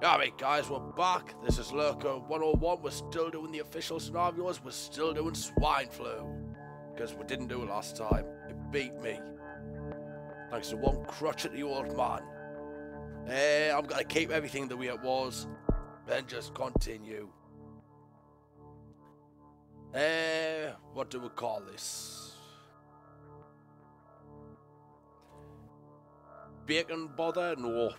Alright guys, we're back. This is Lurker 101. We're still doing the official scenarios. We're still doing swine flu. Because we didn't do it last time. It beat me. Thanks to one crutch at the old man. Eh, I'm gonna keep everything the way it was. Then just continue. Eh, what do we call this? Bacon bother? No.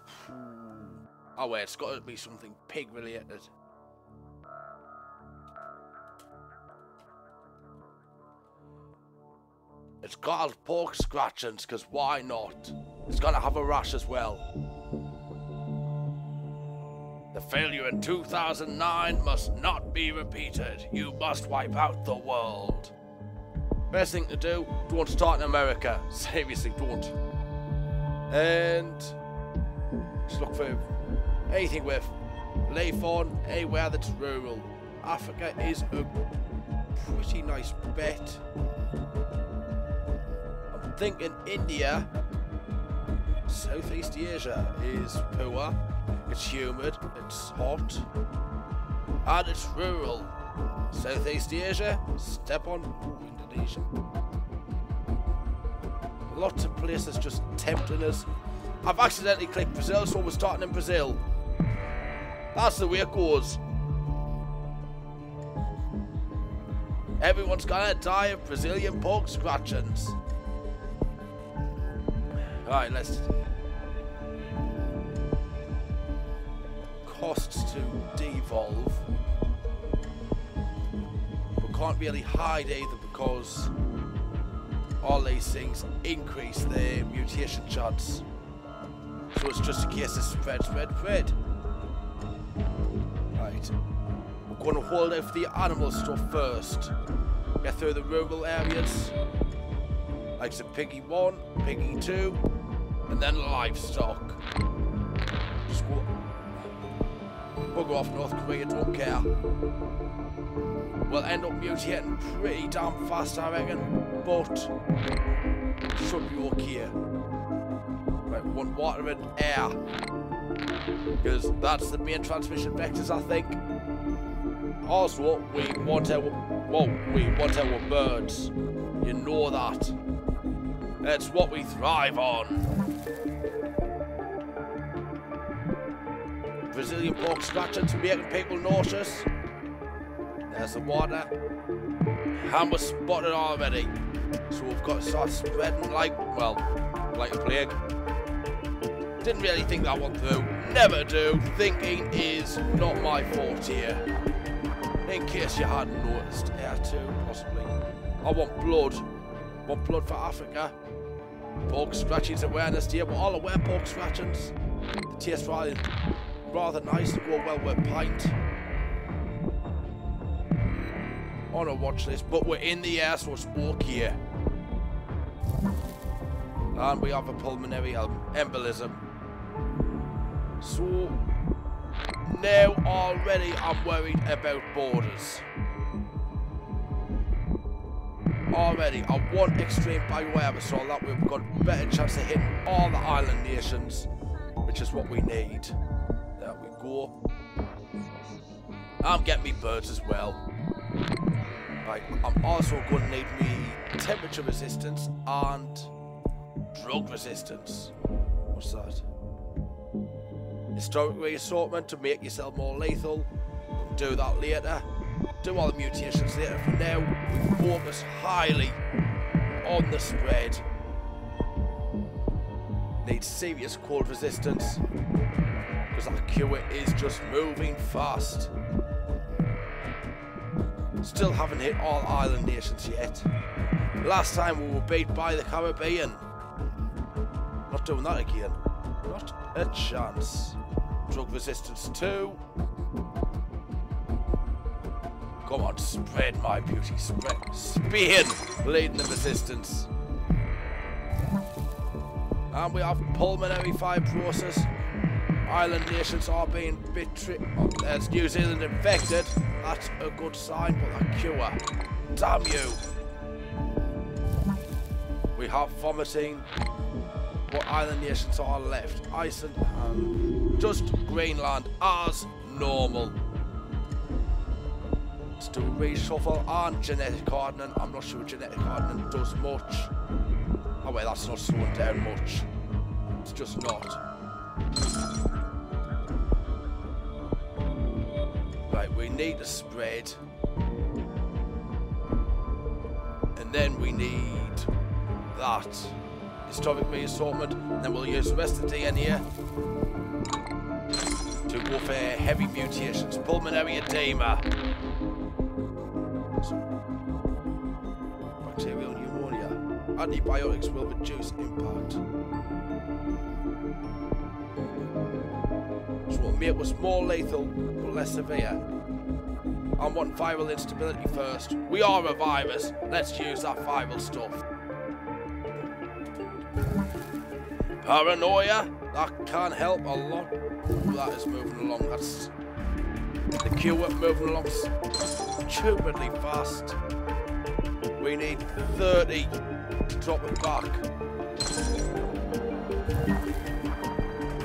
Oh wait, it's got to be something pig related. It's called pork scratchings, because why not? It's got to have a rash as well. The failure in 2009 must not be repeated. You must wipe out the world. Best thing to do, don't start in America. Seriously, don't. And just look for anything with life on anywhere that's rural. Africa is a pretty nice bet. I'm thinking India, Southeast Asia is poor, it's humid, it's hot, and it's rural. Southeast Asia, step on Indonesia. Lots of places just tempting us. I've accidentally clicked Brazil, so we're starting in Brazil. That's the way it goes. Everyone's gonna die of Brazilian pork scratchings. Alright, let's... Costs to devolve. We can't really hide either because all these things increase their mutation chance. So it's just a case of spread, spread, spread. Right. We're to hold for the animal stuff first. Get through the rural areas. Like the piggy 1, piggy 2, and then livestock. Just go. Bugger off North Korea, don't care. We'll end up mutating pretty damn fast, I reckon. But, should be okay. Right, want water and air. Because that's the main transmission vectors, I think. Also, we want our, we want our birds. You know that. That's what we thrive on. Brazilian pork scratcher to making people nauseous. There's the water. And we're spotted already. So we've got to start spreading like, well, like a plague. Didn't really think that one through. Never do. Thinking is not my forte. In case you hadn't noticed. Yeah, too, possibly. I want blood. I want blood for Africa. Pork scratchings awareness day. We're all aware pork scratchings. The taste rather, rather nice to go well with pint. On a watch list, but we're in the air, so it's okay. And we have a pulmonary um, embolism. So now already I'm worried about borders. Already, I want extreme bioaerosol that we've got better chance of hitting all the island nations, which is what we need. There we go. I'm getting me birds as well. Right, I'm also going to need me temperature resistance and drug resistance. What's that? Historic reassortment to make yourself more lethal. Do that later. Do all the mutations later. For now, we focus highly on the spread. Need serious cold resistance. Because that cure is just moving fast. Still haven't hit all island nations yet. Last time we were beat by the Caribbean. Not doing that again. Not a chance. Drug resistance 2. Come on, spread my beauty. Spread. Spain leading the resistance. And we have pulmonary fibrosis. Island nations are being betrayed. There's uh, New Zealand infected. That's a good sign, but a cure. Damn you. We have vomiting. what island nations are left? Iceland and just Greenland as normal. Let's do reshuffle and genetic hardening. I'm not sure genetic hardening does much. Oh wait, that's not slowing down much. It's just not. Right, we need to spread. And then we need that historic reassortment. And then we'll use the rest of the DNA to warfare, heavy mutations, pulmonary edema. Bacterial pneumonia. Antibiotics will reduce impact. We'll make us more lethal but less severe. I want viral instability first. We are a virus. Let's use that viral stuff. Paranoia. That can't help a lot. That is moving along. That's the cure moving along stupidly fast. We need 30 to drop it back.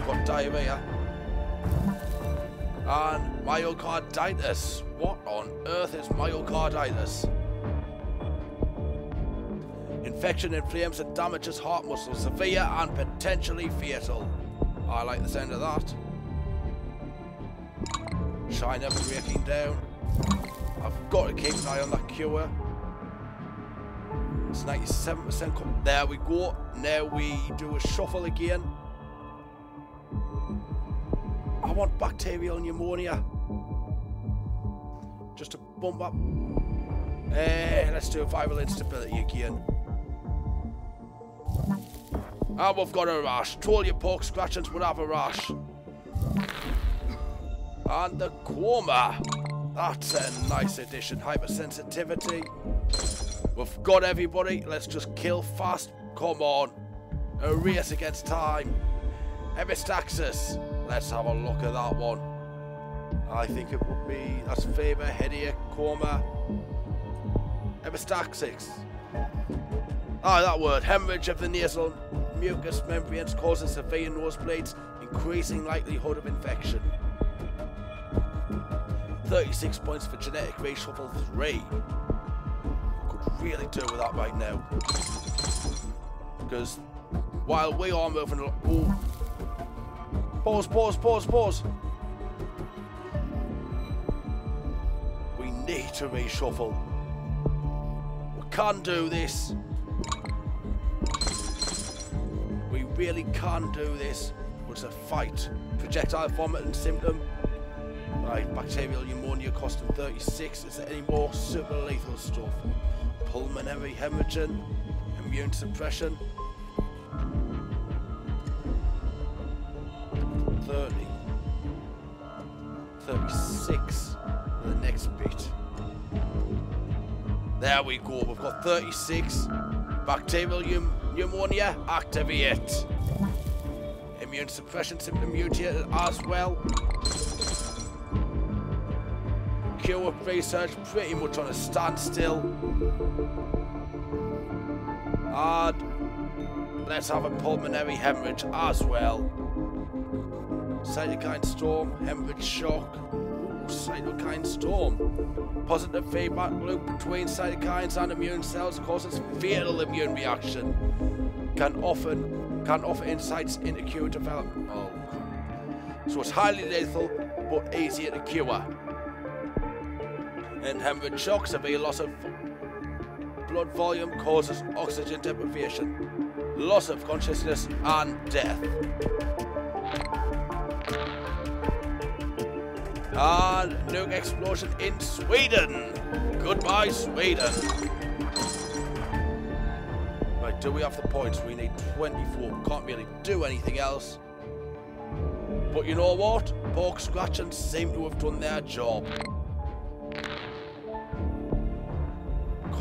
Got diarrhea. And myocarditis. What on earth is myocarditis? Infection inflames and damages heart muscle, severe and potentially fatal. I like the sound of that. China breaking down. I've got to keep an eye on that cure. It's 97% There we go. Now we do a shuffle again. I want bacterial pneumonia. Just to bump up. Eh, let's do viral instability again. And ah, we've got a rash. Troll your poke scratchings would have a rash. And the Coma. That's a nice addition. Hypersensitivity. We've got everybody. Let's just kill fast. Come on. A race against time. Epistaxis. Let's have a look at that one. I think it would be that's fever, headache, coma. Epistaxis. Ah, that word. Hemorrhage of the nasal mucous membranes causes severe nosebleeds, increasing likelihood of infection. 36 points for genetic reshuffle 3. Could really do with that right now. Because while we are moving along... Pause, pause, pause, pause. We need to reshuffle. We can do this. We really can do this. It's a fight. Projectile vomit and symptom. Right, bacterial pneumonia costing 36. Is there any more super lethal stuff? Pulmonary hemorrhaging, immune suppression. 30. 36 the next bit. There we go, we've got 36. Bacterial pneumonia, activate. Immune suppression symptom mutated as well cure research pretty much on a standstill. And let's have a pulmonary hemorrhage as well. Cytokine storm, hemorrhage shock. Cytokine storm. Positive feedback loop between cytokines and immune cells causes fatal immune reaction. Can often can offer insights into cure development. Oh. So it's highly lethal, but easier to cure and hemorrhage shock, severe loss of blood volume causes oxygen deprivation, loss of consciousness, and death. And nuke explosion in Sweden. Goodbye, Sweden. Right, do we have the points? We need 24. Can't really do anything else. But you know what? Pork scratching seem to have done their job.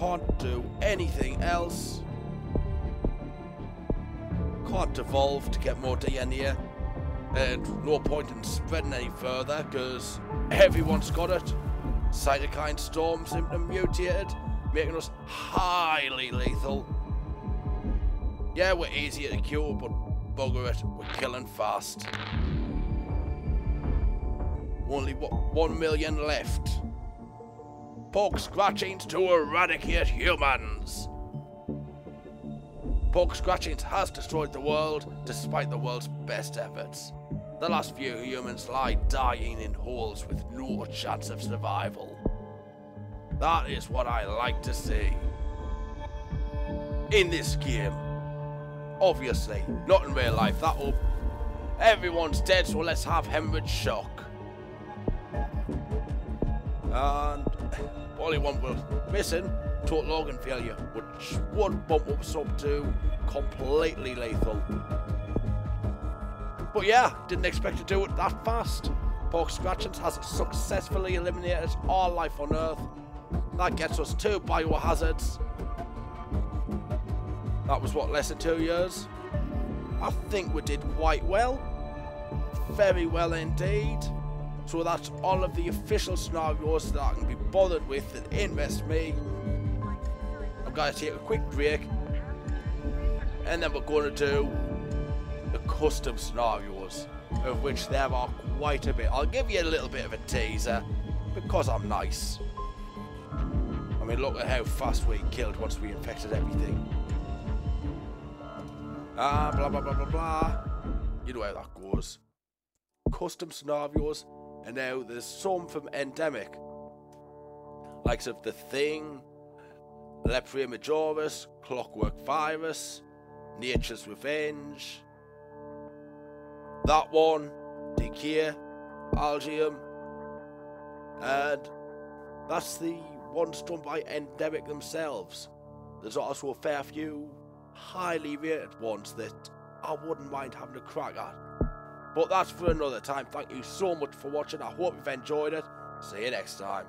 Can't do anything else. Can't evolve to get more DNA. And no point in spreading any further because everyone's got it. Cytokine storm symptom mutated, making us highly lethal. Yeah, we're easier to cure, but bugger it, we're killing fast. Only what, one million left. Pork scratchings to eradicate humans. Pork scratchings has destroyed the world despite the world's best efforts. The last few humans lie dying in holes with no chance of survival. That is what I like to see. In this game. Obviously, not in real life, that will... Everyone's dead, so let's have hemorrhage shock. And only one was missing, total organ failure, which would bump us up to completely lethal. But yeah, didn't expect to do it that fast. Pork Scratchings has successfully eliminated all life on Earth. That gets us two biohazards. That was what, less than two years? I think we did quite well. Very well indeed. So that's all of the official scenarios that I can be bothered with that interest me. I'm going to take a quick break. And then we're going to do the custom scenarios, of which there are quite a bit. I'll give you a little bit of a teaser, because I'm nice. I mean, look at how fast we killed once we infected everything. Ah, blah, blah, blah, blah, blah. You know how that goes. Custom scenarios and now there's some from Ndemic, likes of The Thing, Lepria Majoris, Clockwork Virus, Nature's Revenge, that one, Decay, Algium, and that's the ones done by Ndemic themselves. There's also a fair few highly rated ones that I wouldn't mind having a crack at. But that's for another time. Thank you so much for watching. I hope you've enjoyed it. See you next time.